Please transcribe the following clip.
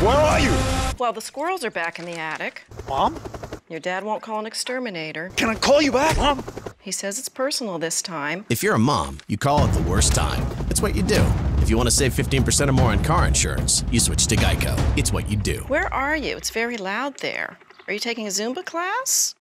Where are you? Well, the squirrels are back in the attic. Mom? Your dad won't call an exterminator. Can I call you back, Mom? He says it's personal this time. If you're a mom, you call at the worst time. It's what you do. If you want to save 15% or more on car insurance, you switch to Geico. It's what you do. Where are you? It's very loud there. Are you taking a Zumba class?